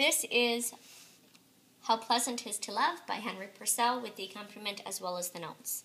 This is How Pleasant Is to Love by Henry Purcell with the accompaniment as well as the notes.